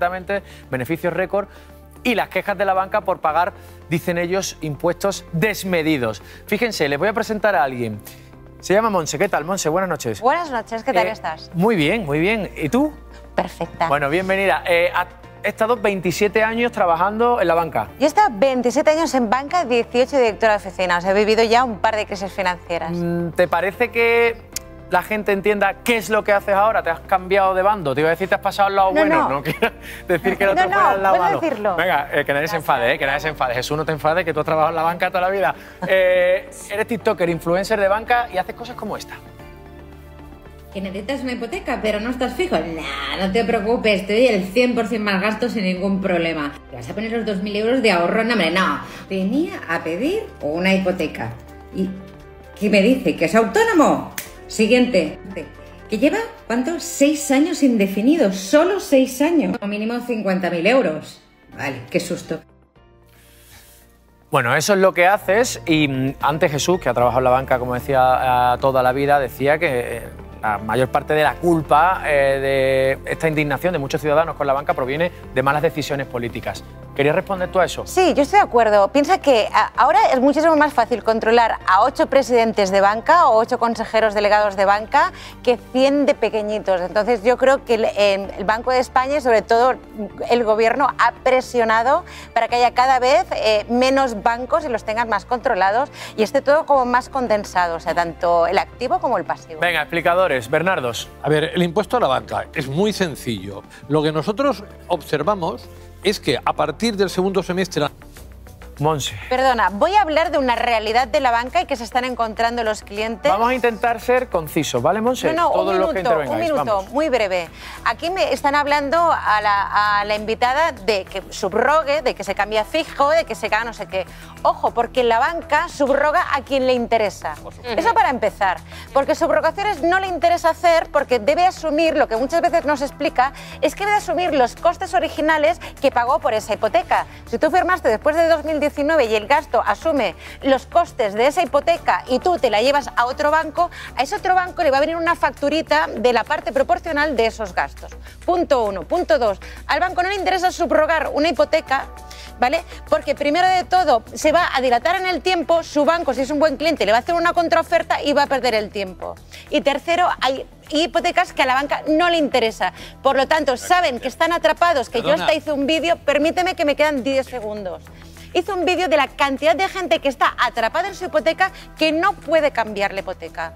concretamente beneficios récord y las quejas de la banca por pagar, dicen ellos, impuestos desmedidos. Fíjense, les voy a presentar a alguien. Se llama Monse. ¿Qué tal, Monse? Buenas noches. Buenas noches, ¿qué tal Eh, estás? Muy bien, muy bien. ¿Y tú? Perfecta. Bueno, bienvenida. Eh, he estado 27 años trabajando en la banca. Yo he estado 27 años en banca, 18 directora de oficina. O sea, he vivido ya un par de crisis financieras. Mm, ¿Te parece que la gente entienda qué es lo que haces ahora? ¿Te has cambiado de bando? Te iba a decir te has pasado al lado No, bueno, no. no quiero decir que No, otro no, fuera al lado malo. decirlo. Venga, eh, que nadie se enfade, eh, que nadie se enfade. Jesús, no te enfades, que tú has trabajado en la banca toda la vida. Eh, eres TikToker, influencer de banca y haces cosas como esta. Que necesitas una hipoteca, pero no estás fijo. Nah, no te preocupes, te doy el 100% más gasto sin ningún problema. ¿Te vas a poner los 2.000 euros de ahorro? No, hombre, no. Venía a pedir una hipoteca. ¿Y qué me dice? ¿Que es autónomo? Siguiente. ¿Que lleva, cuánto? Seis años indefinidos. Solo seis años. Como mínimo 50.000 euros. Vale, qué susto. Bueno, eso es lo que haces y mm, antes Jesús, que ha trabajado en la banca, como decía, toda la vida, decía que eh, la mayor parte de la culpa eh, de esta indignación de muchos ciudadanos con la banca proviene de malas decisiones políticas. ¿Querías responder tú a eso? Sí, yo estoy de acuerdo. Piensa que ahora es muchísimo más fácil controlar a ocho presidentes de banca o ocho consejeros delegados de banca que 100 de pequeñitos. Entonces yo creo que el, Banco de España y sobre todo el gobierno ha presionado para que haya cada vez eh, menos bancos y los tengas más controlados y esté todo como más condensado, o sea, tanto el activo como el pasivo. Venga, explicadores, Bernardos. A ver, el impuesto a la banca es muy sencillo. Lo que nosotros observamos es que a partir del segundo semestre Monse. Perdona, voy a hablar de una realidad de la banca y que se están encontrando los clientes. Vamos a intentar ser concisos, ¿vale, Monse? No, no, Todos un los que minuto, un minuto, vamos. muy breve. Aquí me están hablando a la, a la invitada de que subrogue, de que se cambia fijo, de que se haga no sé qué. Ojo, porque la banca subroga a quien le interesa. Eso para empezar. Porque subrogaciones no le interesa hacer porque debe asumir, lo que muchas veces no se explica, es que debe asumir los costes originales que pagó por esa hipoteca. Si tú firmaste después de 2019 y el gasto asume los costes de esa hipoteca y tú te la llevas a otro banco, a ese otro banco le va a venir una facturita de la parte proporcional de esos gastos. Punto uno. Punto dos. Al banco no le interesa subrogar una hipoteca. ¿Vale? Porque primero de todo se va a dilatar en el tiempo, su banco, si es un buen cliente, le va a hacer una contraoferta y va a perder el tiempo. Y tercero, hay hipotecas que a la banca no le interesa. Por lo tanto, saben que están atrapados, que yo hasta hice un vídeo, permíteme que me quedan 10 segundos. Hice un vídeo de la cantidad de gente que está atrapada en su hipoteca que no puede cambiar la hipoteca.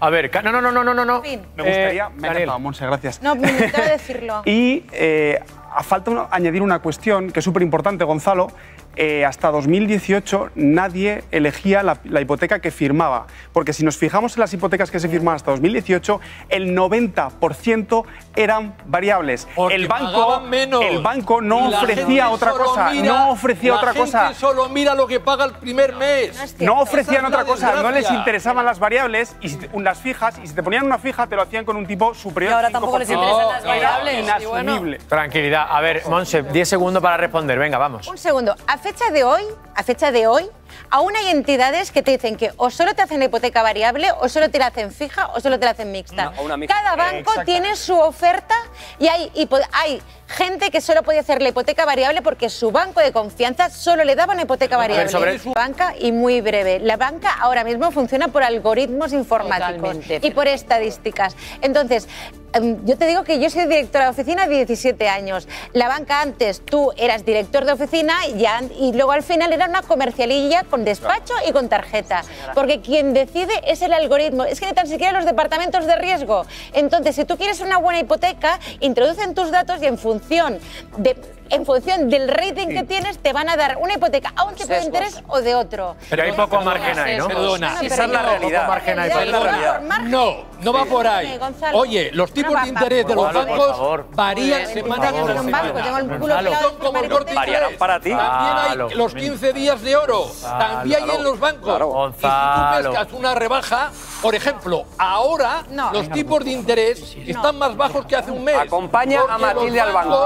A ver, no, no, no, no, no, no. Fin. Me gustaría, Eh, me ha encantado, Monse, gracias. No, me decirlo. Y eh, a falta una- añadir una cuestión que es súper importante, Gonzalo. Eh, hasta 2018 nadie elegía la, la hipoteca que firmaba. Porque si nos fijamos en las hipotecas que se firmaban hasta 2018, el 90% eran variables. Porque el banco, menos. el banco no ofrecía otra cosa. mira- no ofrecía la otra gente cosa. solo mira lo que paga el primer mes. No ofrecían otra cosa, no les interesaban las variables y si te- las fijas, y si te ponían una fija, te lo hacían con un tipo superior Y ahora al 5%. tampoco les interesan las variables. Era y bueno. inasumible. Tranquilidad. A ver, Monse, 10 segundos para responder. Venga, vamos. Un segundo. Fecha de hoy, a fecha de hoy, aún hay entidades que te dicen que o solo te hacen la hipoteca variable, o solo te la hacen fija, o solo te la hacen mixta. Una- o una mixta. Cada banco tiene su oferta y hay, gente que solo puede hacer la hipoteca variable porque su banco de confianza solo le daba una hipoteca variable. sobre- banca y muy breve. La banca ahora mismo funciona por algoritmos informáticos Totalmente. y por estadísticas. Entonces, em, yo te digo que yo soy directora de oficina de 17 años. La banca antes, tú eras director de oficina y, ya- y luego al final era una comercialilla con despacho y con tarjeta. Porque quien decide es el algoritmo. Es que ni tan siquiera los departamentos de riesgo. Entonces, si tú quieres una buena hipoteca, introducen tus datos y en función de en función del rating que tienes, te van a dar una hipoteca a un tipo de interés o de otro. Pero hay poco margen ahí, ¿no? Perdona. Esa es la realidad. No, no va por ahí. Oye, los tipos de interés de los bancos favor. varían semana banco, semana. tengo el culo Gonzalo. pelado Son como el corte hipotecas. Variarán para ti. También hay los 15 días de oro. También hay en los bancos. Claro. Y si tú pescas una rebaja, por ejemplo, ahora No. los tipos de interés están más bajos que hace un mes. Acompaña a Matilde al banco.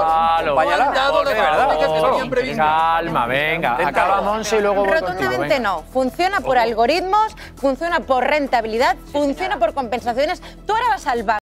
bancos Las que tenían previstas. Calma, venga. Acaba Monse y luego voy contigo. Rotundamente no. Funciona por algoritmos, funciona por rentabilidad, funciona por compensaciones. Tú ahora vas al banco.